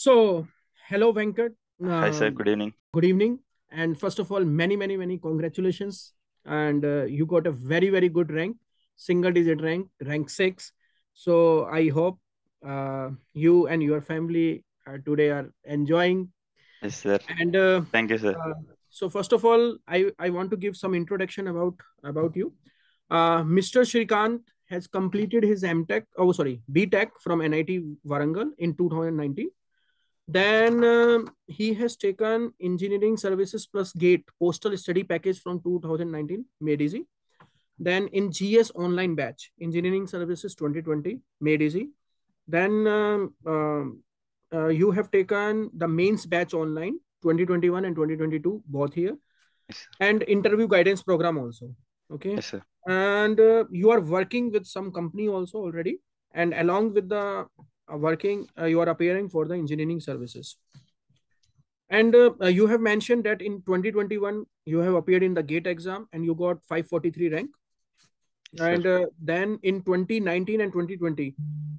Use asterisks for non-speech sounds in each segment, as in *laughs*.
So, hello, Venkat. Hi, sir. Uh, Good evening. good evening. And first of all, many, many, many congratulations. And uh, you got a very, very good rank, single digit rank, rank six. So, I hope uh, you and your family uh, today are enjoying. Yes, sir. And uh, Thank you, sir. uh, so, first of all, I, I want to give some introduction about about you. Uh, Mr. Srikanth has completed his MTech, oh sorry, BTech from NIT Warangal in 2019. Then um, he has taken engineering services plus GATE postal study package from 2019, made easy. Then in GS online batch, engineering services 2020, made easy. Then um, um, uh, you have taken the mains batch online 2021 and 2022, both here, Yes, and interview guidance program also. Okay Yes, sir. and uh, you are working with some company also already and along with the uh, working uh, you are appearing for the engineering services. And uh, uh, you have mentioned that in 2021 you have appeared in the gate exam and you got 543 rank. And uh, then in 2019 and 2020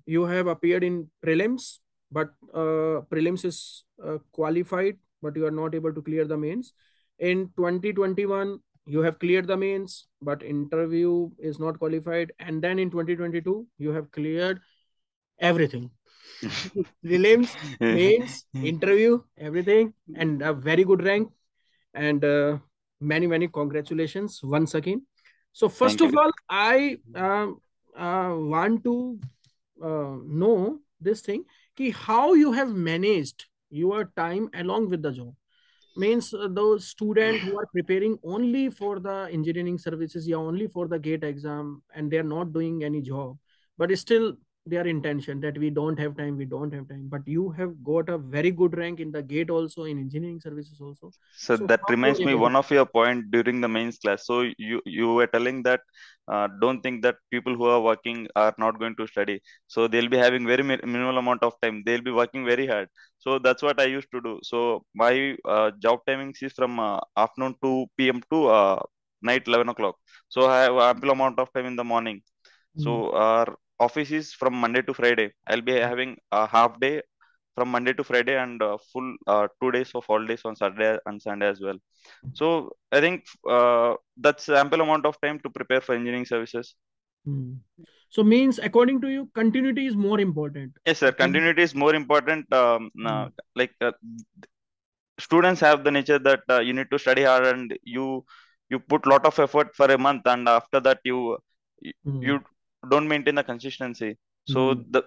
you have appeared in prelims but uh, prelims is uh, qualified but you are not able to clear the mains. In 2021 you have cleared the mains but interview is not qualified. And then in 2022 you have cleared everything *laughs* prelims mains *laughs* interview everything and a very good rank. And uh, many many congratulations once again. So first Thank of you. all i um, uh, want to uh, know this thing ki how you have managed your time along with the job. Means uh, those students who are preparing only for the engineering services yeah only for the gate exam and they are not doing any job but still their intention that we don't have time we don't have time but you have got a very good rank in the gate also in engineering services also So so that reminds me one of your point during the mains class. So you you were telling that uh, don't think that people who are working are not going to study. So they'll be having very minimal amount of time. They'll be working very hard. So that's what I used to do. So my uh, job timings is from uh, afternoon 2 p.m. to uh, night 11 o'clock. So I have ample amount of time in the morning. So Mm, our office is from Monday to Friday. I'll be having a half day from Monday to Friday and uh, full uh, two days of holidays on Saturday and Sunday as well. So I think uh, that's ample amount of time to prepare for engineering services. mm. so means according to you continuity is more important Yes, sir. Continuity is more important. Um, uh, Mm. like uh, students have the nature that uh, you need to study hard and you you put lot of effort for a month and after that you you, Mm. you don't maintain the consistency. So Mm. the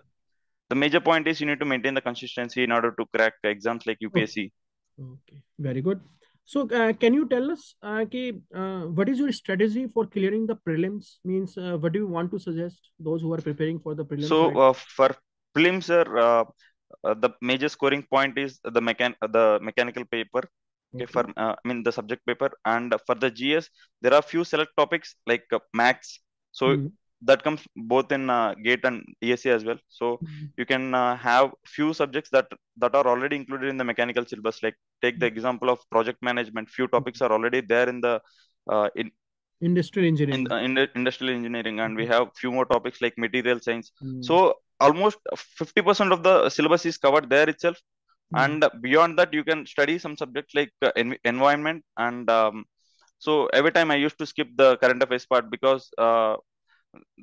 the major point is you need to maintain the consistency in order to crack exams like UPSC. Okay, very good. So, uh, can you tell us, uh, ki, uh, what is your strategy for clearing the prelims? Means, uh, what do you want to suggest those who are preparing for the prelims? So right? uh, for prelims, sir, uh, uh, the major scoring point is the mechan the mechanical paper. Okay, for uh, I mean the subject paper, and for the GS, there are few select topics like uh, max. So Mm. That comes both in uh, GATE and ESE as well. So Mm. you can uh, have few subjects that that are already included in the mechanical syllabus. Like take the example of project management. Few topics are already there in the uh, in Industrial in, engineering. in the industrial engineering, and we have few more topics like material science. Mm. So almost 50% of the syllabus is covered there itself Mm. and beyond that you can study some subjects like uh, en- environment and um, so every time i used to skip the current affairs part because uh,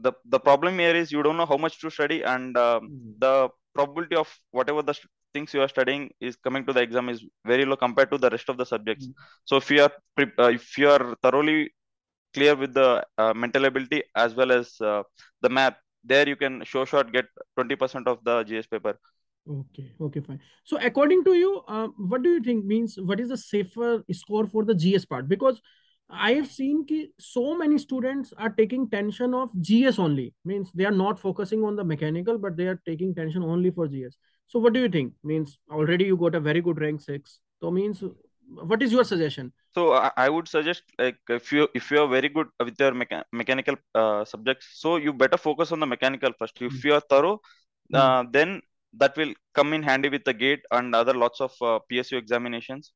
the the problem here is you don't know how much to study and um, Mm. the probability of whatever the things you are studying is coming to the exam is very low compared to the rest of the subjects Mm. so if you are pre- uh, if you are thoroughly clear with the uh, mental ability as well as uh, the math there you can show shot get 20% of the gs paper Okay, okay, fine. So, according to you, uh, what do you think means what is the safer score for the GS part? Because I have seen ki so many students are taking tension of GS only. Means they are not focusing on the mechanical, but they are taking tension only for GS. So, what do you think? Means already you got a very good rank six. So, means what is your suggestion? so I, I would suggest like if you if you are very good with your mecha- mechanical uh, subjects so you better focus on the mechanical first if Mm. you are thorough Mm. uh, then that will come in handy with the gate and other lots of uh, psu examinations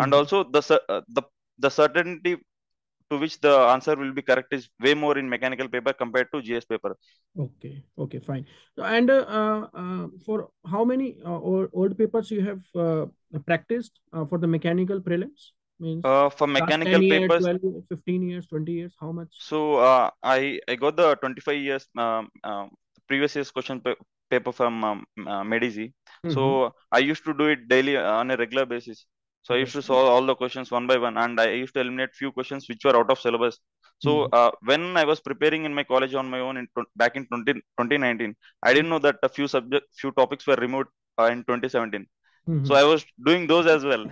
and Mm. also the uh, the the certainty to which the answer will be correct is way more in mechanical paper compared to GS paper. Okay, okay, fine. And uh, uh, for how many uh, old papers you have uh, practiced uh, for the mechanical prelims? Means uh, for mechanical years, papers, 12, 15 years, 20 years, how much? So uh, I I got the 25 years um, previous year's question pa paper from um, uh, MADE EASY. Mm -hmm. So I used to do it daily on a regular basis. So I used to solve all the questions one by one, and I used to eliminate few questions which were out of syllabus. So mm-hmm. uh, when I was preparing in my college on my own in back in 20, 2019, I didn't know that a few subject, few topics were removed uh, in 2017. Mm-hmm. So I was doing those as well.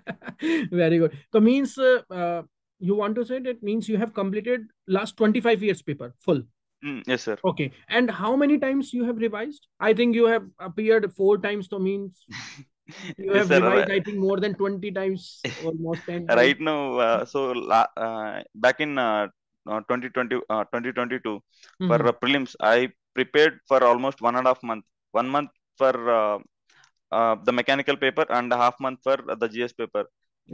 *laughs* Very good. So means uh, uh, you want to say that means you have completed last 25 years paper full. Mm, yes, sir. Okay. And how many times you have revised? I think you have appeared four times. So means *laughs* you *laughs* have revised i think more than 20 times *laughs* almost 10 times. *laughs* right now uh, so uh, back in uh, 2020 uh, 2022 mm-hmm. for uh, prelims i prepared for almost one and a half month one month for uh, the mechanical paper and a half month for the gs paper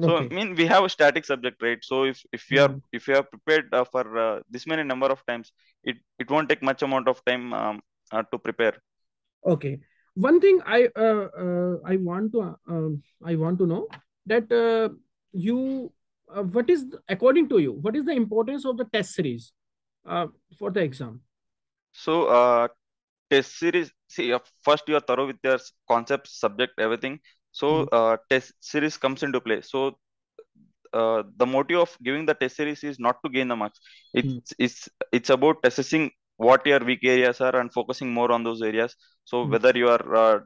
so okay. i mean we have a static subject right so if if you are mm-hmm. if you are prepared for this many number of times it it won't take much amount of time um, to prepare okay one thing I uh, uh, I want to uh, I want to know that uh, you uh, what is according to you what is the importance of the test series uh, for the exam? So uh, test series see uh, first you are thorough with your concept subject everything. So mm -hmm. uh, test series comes into play. So uh, the motive of giving the test series is not to gain the marks. It's mm -hmm. it's it's about assessing what your weak areas are and focusing more on those areas so mm-hmm. whether you are uh,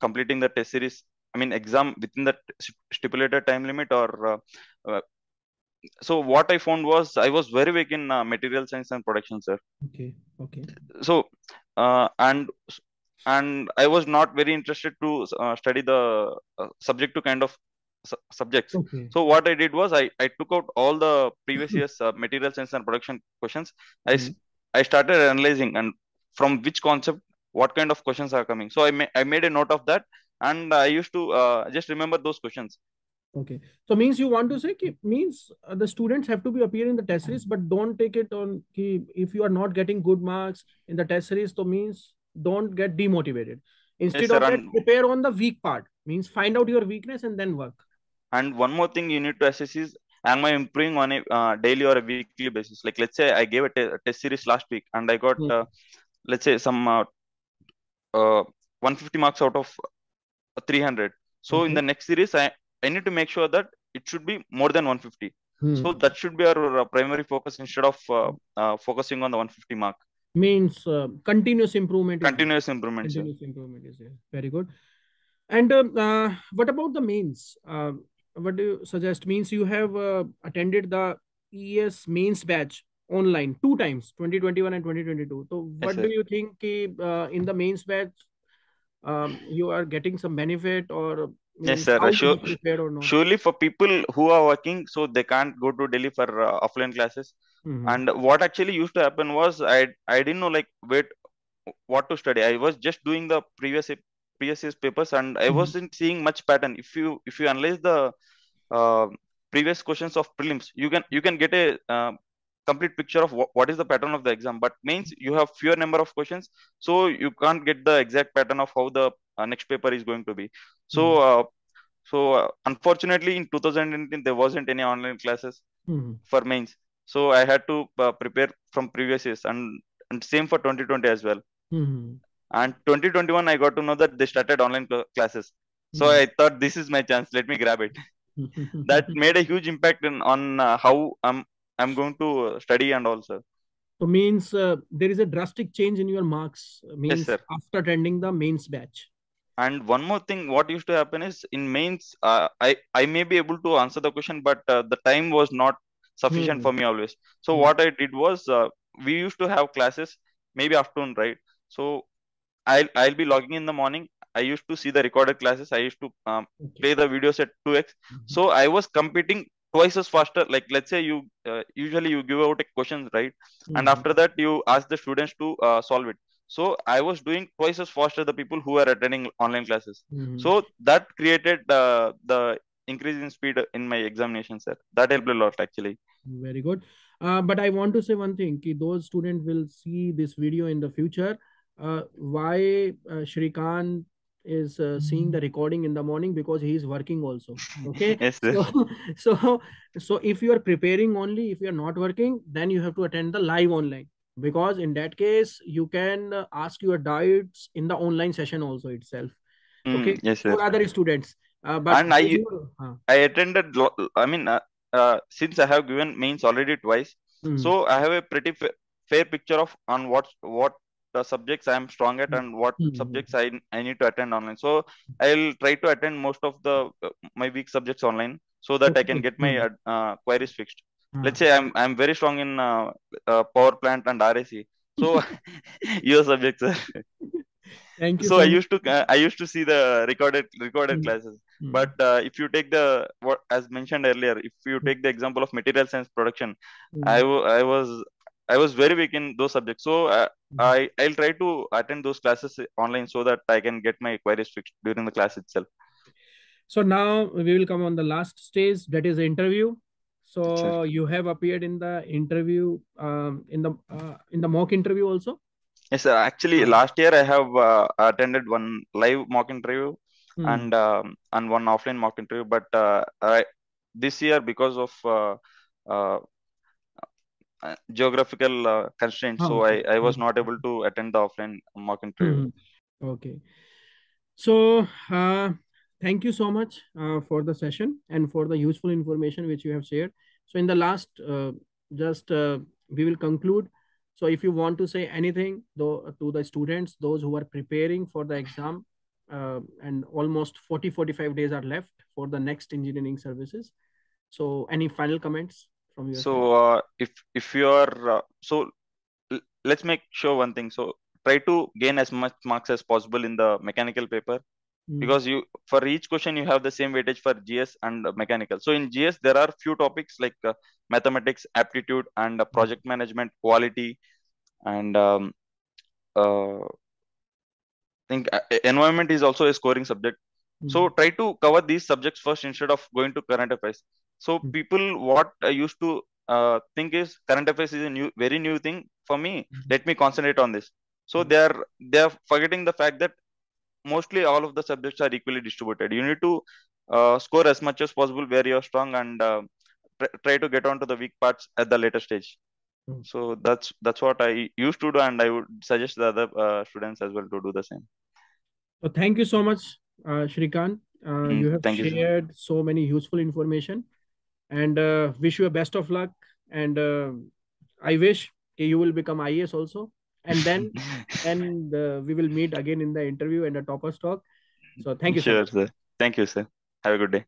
completing the test series i mean exam within the stipulated time limit or uh, uh, so what i found was i was very weak in uh, material science and production sir okay okay so uh, and and i was not very interested to uh, study the subject to kind of su- subjects okay. so what i did was i i took out all the previous *laughs* years material science and production questions i mm-hmm. I started analyzing and from which concept what kind of questions are coming. So I ma- I made a note of that and I used to uh, just remember those questions. Okay, so means you want to say ki, means uh, the students have to be appear in the test series, but don't take it on ki, if you are not getting good marks in the test series, so means don't get demotivated. Instead yes, of that, prepare on the weak part. Means find out your weakness and then work. And one more thing you need to assess is am I improving on a uh, daily or a weekly basis? Like, let's say I gave a, a test series last week and I got, mm. uh, let's say, some uh, uh 150 marks out of 300. So okay. in the next series, I, I need to make sure that it should be more than 150. Mm. So that should be our uh, primary focus instead of uh, focusing on the 150 mark. Means continuous improvement. Continuous improvement. Continuous improvement is there. Very good. And um, what about the mains? What do you suggest? Means you have uh, attended the ES mains batch online two times 2021 and 2022 so what yes, do you think uh, in the mains batch um, you are getting some benefit or yes sir. sure, surely for people who are working so they can't go to delhi for uh, offline classes. Mm-hmm. and what actually used to happen was i i didn't know like wait what to study. I was just doing the previous previous papers and i mm-hmm. wasn't seeing much pattern if you if you analyze the uh, previous questions of prelims you can you can get a uh, complete picture of what is the pattern of the exam but means you have fewer number of questions so you can't get the exact pattern of how the uh, next paper is going to be so mm-hmm. so uh, unfortunately in 2019 there wasn't any online classes mm-hmm. for mains so i had to uh, prepare from previous years and and same for 2020 as well mm-hmm. And 2021, I got to know that they started online cl- classes. So mm-hmm. I thought this is my chance. Let me grab it. *laughs* that made a huge impact in, on uh, how I'm I'm going to study and also. So means uh, there is a drastic change in your marks. Uh, means yes, after attending the mains batch. And one more thing, what used to happen is in mains, uh, I I may be able to answer the question, but uh, the time was not sufficient mm-hmm. for me always. So mm-hmm. what I did was uh, we used to have classes maybe afternoon, right? So I'll I'll be logging in the morning. I used to see the recorded classes. I used to um, okay. play the videos at 2x. Mm-hmm. So I was competing twice as faster. Like let's say you uh, usually you give out a question, right? Mm-hmm. And after that you ask the students to uh, solve it. So I was doing twice as faster the people who are attending online classes. Mm-hmm. So that created uh, the increase in speed in my examination, sir. That helped a lot actually. Very good. Uh, but I want to say one thing: ki those students will see this video in the future. Uh, why uh, Srikanth is uh, seeing the recording in the morning because he is working also *laughs* okay Yes, sir. so, *laughs* so so if you are preparing only if you are not working then you have to attend the live online because in that case you can uh, ask your doubts in the online session also itself Mm, okay yes, sir. for other students uh, but And I- you- huh. I attended. I mean, uh, uh, since I have given mains already twice, Hmm. so I have a pretty fa- fair picture of on what what the subjects I am strong at and what Mm. subjects I I need to attend online. So I'll try to attend most of the uh, my weak subjects online so that I can get my Mm. uh, uh, queries fixed. Huh. Let's say I'm I'm very strong in uh, uh, power plant and RAC. So *laughs* your subjects. Sir. *laughs* thank you So I used to uh, I used to see the recorded recorded Mm. classes. Hmm. But uh, if you take the what as mentioned earlier, if you Mm. take the example of material science production, Hmm. I I was I was very weak in those subjects. So uh, Mm. I I'll try to attend those classes online so that I can get my queries fixed during the class itself. So now we will come on the last stage, that is the interview. So Sure. you have appeared in the interview, um, in the uh, in the mock interview also. Yes, sir. Actually, Uh, last year I have uh, attended one live mock interview Hmm. and um, and one offline mock interview. But uh, I this year because of uh, uh, geographical uh, constraints, Ah, so okay. I I was not able to attend the offline mock interview. Mhm. Okay. So uh, thank you so much uh, for the session and for the useful information which you have shared. So in the last, uh, just uh, we will conclude. So if you want to say anything though, to the students, those who are preparing for the exam, uh, and almost 40, 45 days are left for the next engineering services. So any final comments from your So uh, if if you are uh, so l- let's make sure one thing. So try to gain as much marks as possible in the mechanical paper Mm. because you for each question you have the same weightage for GS and uh, mechanical. So in GS there are few topics like uh, mathematics, aptitude, and uh, project management, quality, and um, uh, I think uh, environment is also a scoring subject. So Mm. try to cover these subjects first instead of going to current affairs. So Mm. people what I used to uh, think is current affairs is a new very new thing for me. Mhm. Let me concentrate on this. So they are they are forgetting the fact that mostly all of the subjects are equally distributed. You need to uh, score as much as possible where you're strong and uh, try, try to get onto the weak parts at the later stage. Mm. So that's that's what I used to do, and I would suggest the other uh, students as well to do the same. So thank you so much, uh, Srikanth. Uh, Mm, you have thank you, sir. shared so many useful information, and uh, wish you a best of luck. And uh, I wish you will become IAS also, and then *laughs* and uh, we will meet again in the interview and the toppers talk. So thank you sure, much. sir. Thank you, sir. Have a good day.